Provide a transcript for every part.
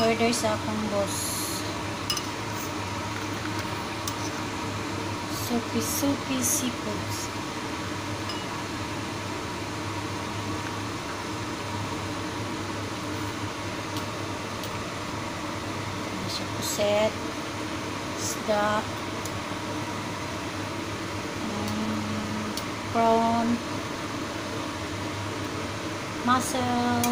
order sa akong boss. Soupy Soupy Seafoods. Ano siya puset isda um, prawn mussel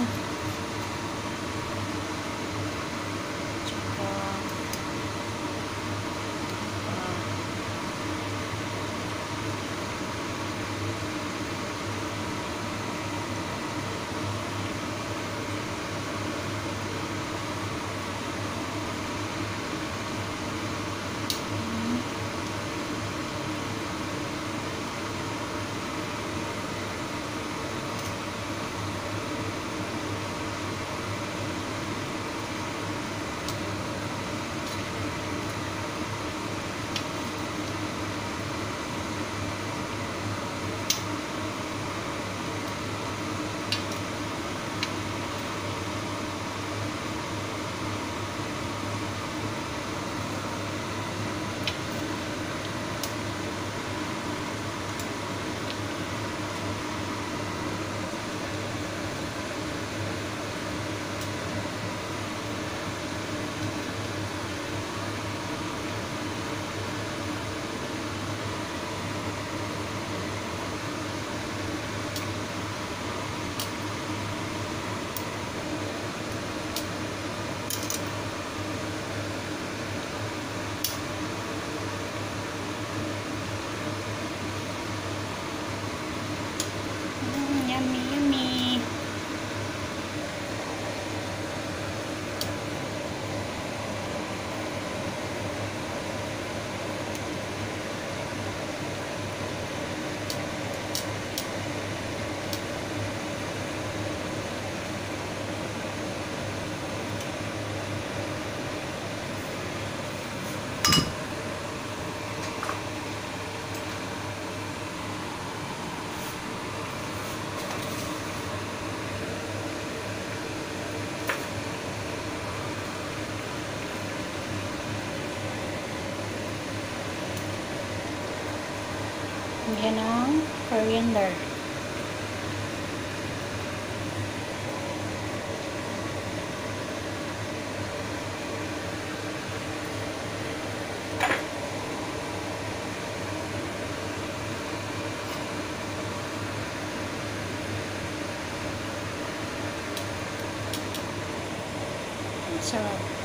Lagyan ng coriander. Sarap.